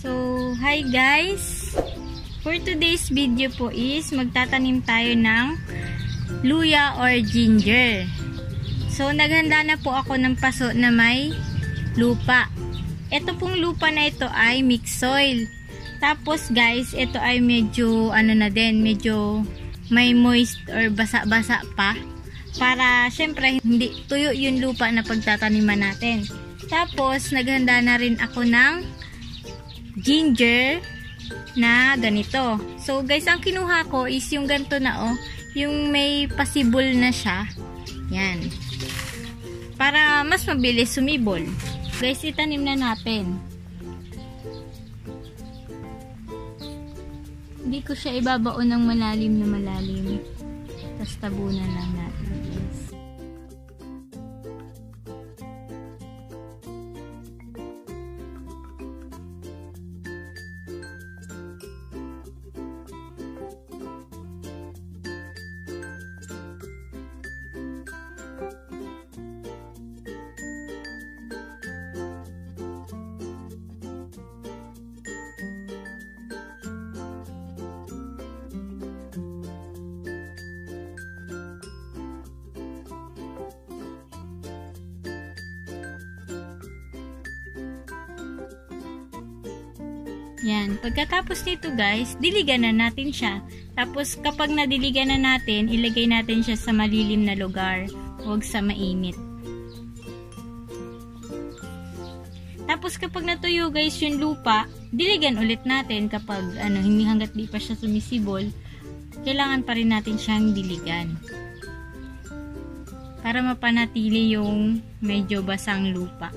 So, hi guys! For today's video po is magtatanim tayo ng luya or ginger. So, naghanda na po ako ng paso na may lupa. Ito pong lupa na ito ay mixed soil. Tapos guys, ito ay medyo ano na din, medyo may moist or basa-basa pa. Para syempre hindi tuyo yung lupa na pagtataniman natin. Tapos, naghanda na rin ako ng ginger na ganito. So, guys, ang kinuha ko is yung ganito na, oh. Yung may pasibol na siya. Yan. Para mas mabilis sumibol. Guys, itanim na natin. Hindi ko siya ibabaon ng malalim na malalim. Tapos tabunan lang natin, Yan. Pagkatapos nito guys, diligan na natin siya. Tapos kapag nadiligan na natin, ilagay natin siya sa malilim na lugar. Huwag sa mainit. Tapos kapag natuyo guys yung lupa, diligan ulit natin kapag ano, hindi hanggat di pa siya sumisibol. Kailangan pa rin natin siyang diligan. Para mapanatili yung medyo basang lupa.